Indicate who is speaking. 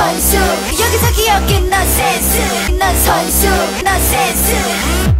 Speaker 1: 선수. 여기서 기억해 넌 센스. 넌 선수 넌 센스.